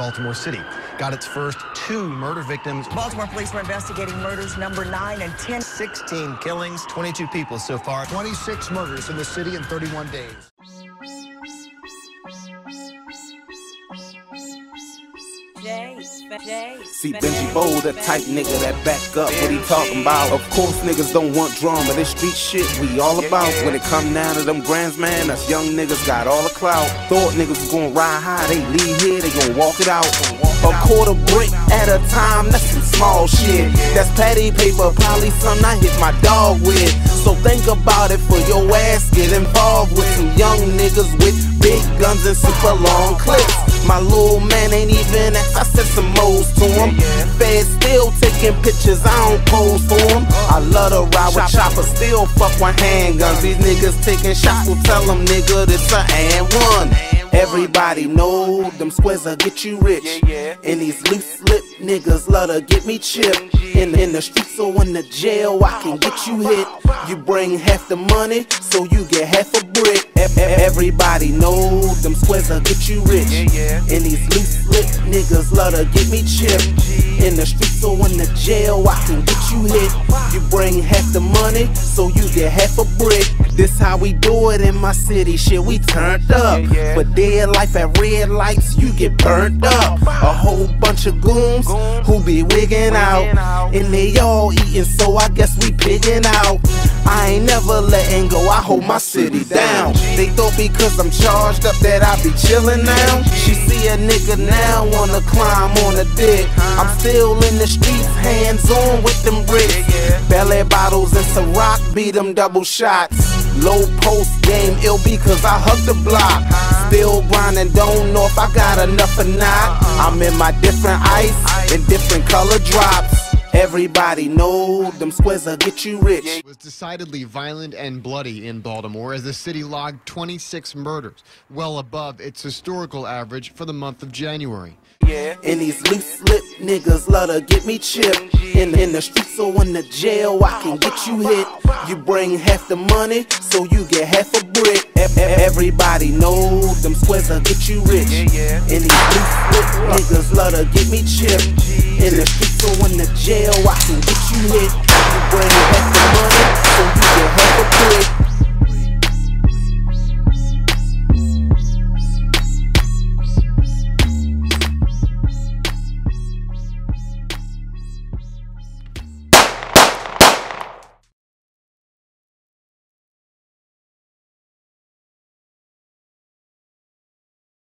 Baltimore City. Got its first two murder victims. Baltimore police were investigating murders number 9 and 10. 16 killings, 22 people so far. 26 murders in the city in 31 days. See Benji Bo, that type nigga that back up what he talking about. Of course niggas don't want drama, this street shit we all about. When it come down to them grands, man, us young niggas got all the clout. Thought niggas gonna ride high, they leave here, they gon' walk it out. A quarter brick at a time, that's some small shit. That's patty paper, probably something I hit my dog with. So think about it for your ass, get involved with some young niggas with big guns and super long clips. My little man ain't even asked, I said some moles to him. Fed still taking pictures, I don't pose for him. I love to ride with choppers, still fuck with handguns. These niggas taking shots, will tell them nigga this a and one. Everybody know them squares will get you rich. And these loose lip niggas love to get me chipped. In, in the streets or in the jail, I can get you hit. You bring half the money, so you get half a brick. Everybody know them squares will get you rich. And these loose lip niggas love to get me chipped. In the streets or in the jail, I can get you hit. You bring half the money, so you get half a brick. This how we do it in my city, shit, we turned up. For dead life at red lights, you get burnt up. A whole bunch of goons who be wigging out. And they all eating, so I guess we pigging out. I ain't never letting go, I hold my city down. They thought because I'm charged up that I be chillin' now. She see a nigga now wanna climb on a dick. I'm still in the streets, hands on with them bricks. Belly bottles and some rock, beat them double shots. Low post game ill because I hug the block. Still grinding, don't know if I got enough or not. Uh-uh. I'm in my different ice and different color drops. Everybody know them squares will get you rich. It was decidedly violent and bloody in Baltimore as the city logged 26 murders, well above its historical average for the month of January. Yeah. And these loose lip niggas love to get me chipped. In, in the streets or in the jail, I can get you hit. You bring half the money, so you get half a brick. Everybody know them squares will get you rich. And these loose lip niggas love to get me chipped. In the streets or in the jail, I can get